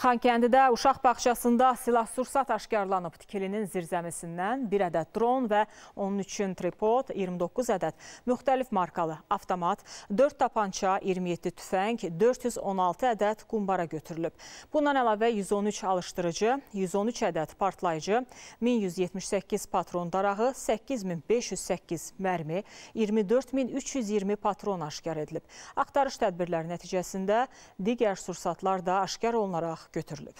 Xankəndidə uşaq bağçasında silah-sursat aşkarlanıb. Tikilinin zirzəmisindən bir ədəd dron və onun üçün tripod, 29 ədəd müxtəlif markalı avtomat, 4 tapança, 27 tüfəng, 416 ədəd qumbara götürülüb. Bundan əlavə 113 alışdırıcı, 113 ədəd partlayıcı, 1178 patron darağı, 8508 mərmi, 24320 patron aşkar edilib. Axtarış tədbirləri nəticəsində digər sursatlar da aşkar olunaraq götürülüb.